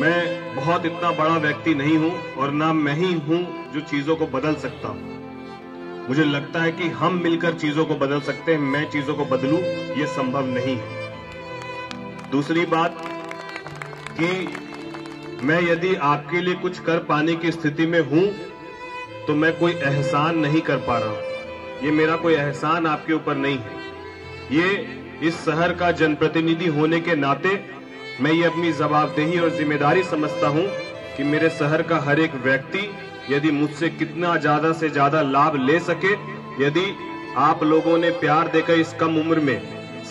मैं बहुत इतना बड़ा व्यक्ति नहीं हूँ और ना मैं ही हूँ जो चीज़ों को बदल सकता हूँ। मुझे लगता है कि हम मिलकर चीज़ों को बदल सकते हैं, मैं चीज़ों को बदलू, ये संभव नहीं है। दूसरी बात कि मैं यदि आपके लिए कुछ कर पाने की स्थिति में हूँ तो मैं कोई एहसान नहीं कर पा रहा। ये मेरा कोई एहसान आपके ऊपर नहीं है। ये इस शहर का जनप्रतिनिधि होने के नाते मैं ये अपनी जवाबदेही और ज़िम्मेदारी समझता हूँ कि मेरे शहर का हर एक व्यक्ति यदि मुझसे कितना ज़्यादा से ज़्यादा लाभ ले सके, यदि आप लोगों ने प्यार देकर इस कम उम्र में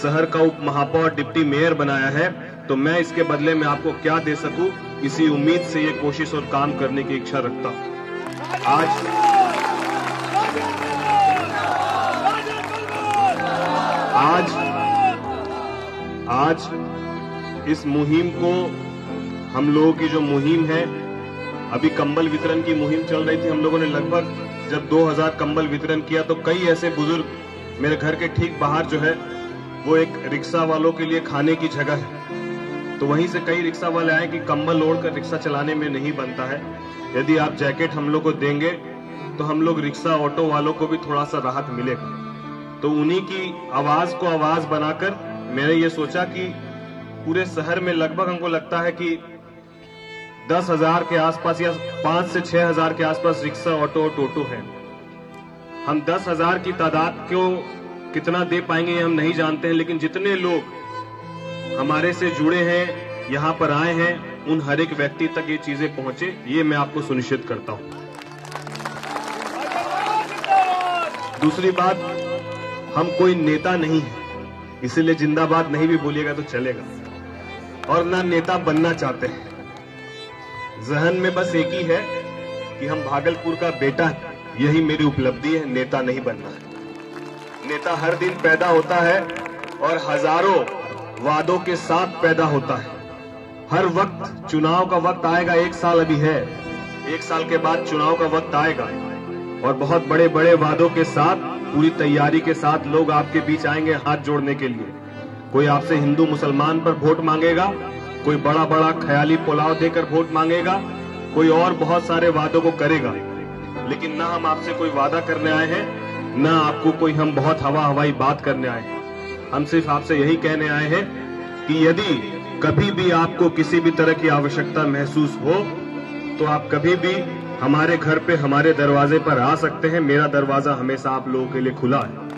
शहर का उप महापौर डिप्टी मेयर बनाया है तो मैं इसके बदले में आपको क्या दे सकूँ? इसी उम्मीद से ये कोशिश और काम करने की इच्छा रखता हूँ। आज आज आज इस मुहिम को हम लोगों की जो मुहिम है, अभी कंबल वितरण की मुहिम चल रही थी, हम लोगों ने लगभग जब 2000 कंबल वितरण किया तो कई ऐसे बुज़ुर्ग मेरे घर के ठीक बाहर जो है, वो एक रिक्शा वालों के लिए खाने की जगह है। तो वहीं से कई रिक्शा वाले आए कि कंबल ओढ़कर रिक्शा चलाने में नहीं बनता है। यदि आप जैकेट हम लोग को देंगे तो हम लोग रिक्शा ऑटो वालों को भी थोड़ा सा राहत मिलेगा। तो उन्हीं की आवाज़ को आवाज़ बनाकर मैंने ये सोचा कि पूरे शहर में लगभग हमको लगता है कि दस हज़ार के आसपास या पाँच से छह हज़ार के आसपास रिक्शा, ऑटो और टोटो है। हम दस हज़ार की तादाद को कितना दे पाएँगे हम नहीं जानते हैं, लेकिन जितने लोग हमारे से जुड़े हैं, यहाँ पर आए हैं, उन हर एक व्यक्ति तक ये चीज़ें पहुँचे, ये मैं आपको सुनिश्चित करता हूँ। दूसरी बात, हम कोई नेता नहीं है, इसीलिए जिंदाबाद नहीं भी बोलिएगा तो चलेगा। और ना नेता बनना चाहते हैं। जहन में बस एक ही है कि हम भागलपुर का बेटा यही मेरी उपलब्धि है, नेता नहीं बनना है। नेता हर दिन पैदा होता है और हज़ारों वादों के साथ पैदा होता है। हर वक्त चुनाव का वक्त आएगा, एक साल अभी है। एक साल के बाद चुनाव का वक्त आएगा। और बहुत बड़े बड़े वादों के साथ, पूरी तैयारी के साथ लोग आपके बीच आएँगे हाथ जोड़ने के लिए। कोई आपसे हिंदू मुसलमान पर वोट मांगेगा? कोई बड़ा बड़ा ख्याली पुलाव देकर वोट मांगेगा? कोई और बहुत सारे वादों को करेगा? लेकिन ना हम आपसे कोई वादा करने आए हैं, ना आपको कोई हम बहुत हवा हवाई बात करने आए हैं। हम सिर्फ़ आपसे यही कहने आए हैं कि यदि कभी भी आपको किसी भी तरह की आवश्यकता महसूस हो तो आप कभी भी हमारे घर पे, हमारे दरवाजे पर आ सकते हैं। मेरा दरवाज़ा हमेशा आप लोगों के लिए खुला है।